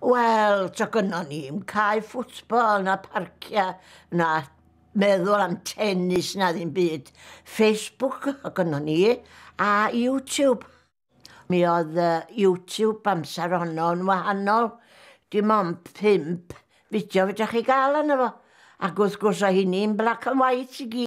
Wel, tro gynnon ni'n cae ffwtbol na parcia na meddwl am tennis na ddim byd. Facebook o gynnon ni a YouTube. Mi oedd uh, YouTube amser honno'n wahanol. Dim ond pimp fideo fedrwch chi gael yna fo. Ac wrth gwrs o hynny'n black and white i gyd.